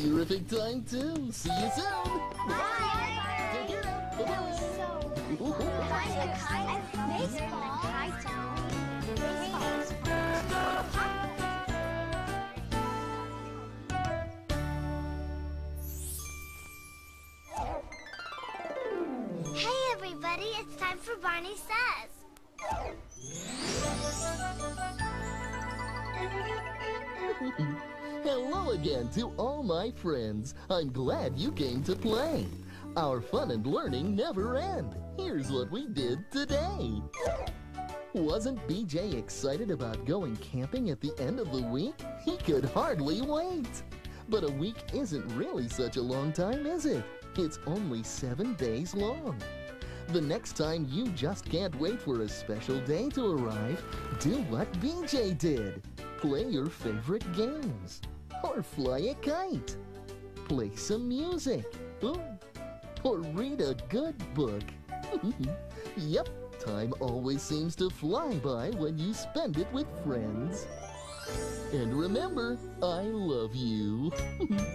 Terrific time too. See you soon. Bye. Take care. That was so cool. Find a kite. Baseball. Hey everybody, it's time for Barney Says. Hello again to all my friends. I'm glad you came to play. Our fun and learning never end. Here's what we did today. Wasn't BJ excited about going camping at the end of the week? He could hardly wait. But a week isn't really such a long time, is it? It's only seven days long. The next time you just can't wait for a special day to arrive, do what BJ did. Play your favorite games. Or fly a kite. Play some music. Or read a good book. yep, time always seems to fly by when you spend it with friends. And remember, I love you.